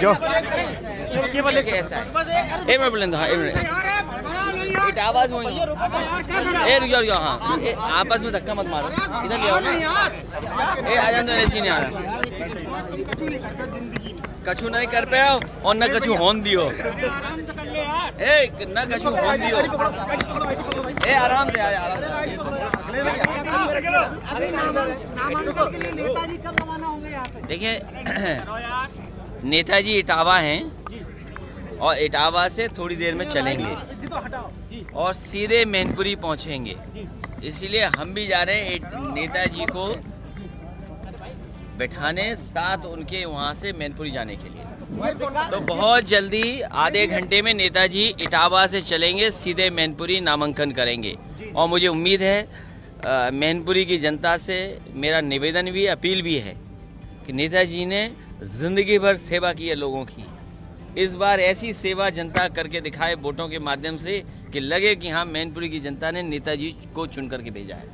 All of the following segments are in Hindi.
क्यों केवल एक ऐसा है मिनट बोलें हाँ एक मिनट। इटावा से ए रुक जाओ हाँ। आपस में धक्का मत मारो। इधर ले आओ ना। ए आ जाओ ऐसे नहीं आ रहा कछु नहीं कर पे हो और न कछु होन दियो। ए न कछु होन दियो। ए आराम से आ जा, आराम नामांकन के लिए नेताजी कब रवाना होंगे यहाँ से से देखिए नेताजी इटावा हैं और इटावा से थोड़ी देर में चलेंगे। और सीधे मैनपुरी पहुँचेंगे। इसीलिए हम भी जा रहे हैं नेताजी को बैठाने साथ उनके वहाँ से मैनपुरी जाने के लिए। तो बहुत जल्दी आधे घंटे में नेताजी इटावा से चलेंगे सीधे मैनपुरी नामांकन करेंगे। और मुझे उम्मीद है मैनपुरी की जनता से मेरा निवेदन भी अपील भी है कि नेताजी ने ज़िंदगी भर सेवा की है लोगों की। इस बार ऐसी सेवा जनता करके दिखाए वोटों के माध्यम से कि लगे कि हाँ मैनपुरी की जनता ने नेताजी को चुन करके भेजा है।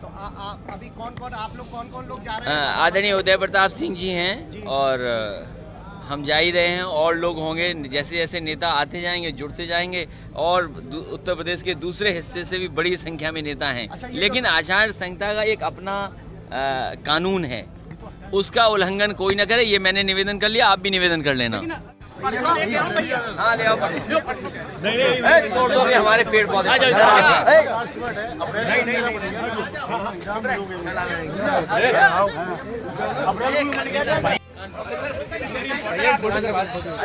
तो आ, आ, अभी कौन कौन आप लोग कौन कौन लोग जा रहे हैं? आदरणीय उदय प्रताप सिंह जी हैं और हम जा ही रहे हैं और लोग होंगे जैसे जैसे नेता आते जाएँगे जुड़ते जाएँगे और उत्तर प्रदेश के दूसरे हिस्से से भी बड़ी संख्या में नेता हैं। अच्छा, तो- लेकिन आचार संहिता का एक अपना अ, कानून है। उसका उल्लंघन कोई ना करे ये मैंने निवेदन कर लिया आप भी निवेदन कर लेना हाँ ले आओ तोड़ दो भी हमारे पेड़ पौधे अरे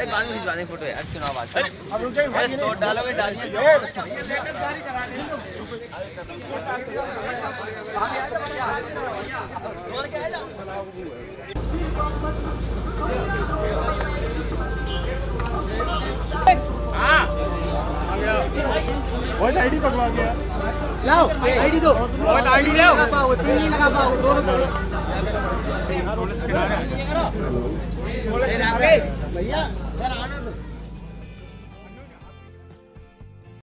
बाद में भिजवा फ़ोटो यार चुनाव बाद अरे तोड़ डालोगे डालिए वोट आईडी कटवा गया लाओ आईडी दो वोट आईडी ले लगा पाओ तीन नहीं लगा पाओ दोनों भैया